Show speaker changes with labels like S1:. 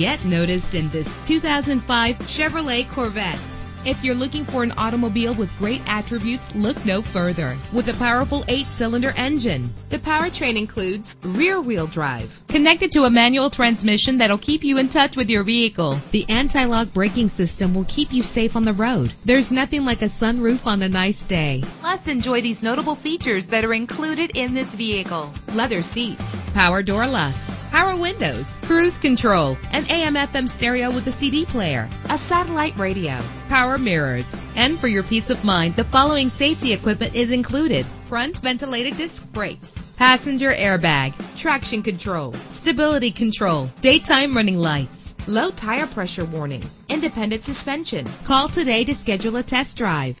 S1: Get noticed in this 2005 Chevrolet Corvette. If you're looking for an automobile with great attributes, look no further. With a powerful eight-cylinder engine, the powertrain includes rear-wheel drive, connected to a manual transmission that'll keep you in touch with your vehicle. The anti-lock braking system will keep you safe on the road. There's nothing like a sunroof on a nice day. Plus, enjoy these notable features that are included in this vehicle. Leather seats, power door locks, power windows, cruise control, an AM/FM stereo with a CD player, a satellite radio, power mirrors. And for your peace of mind, the following safety equipment is included. Front ventilated disc brakes, passenger airbag, traction control, stability control, daytime running lights, low tire pressure warning, independent suspension. Call today to schedule a test drive.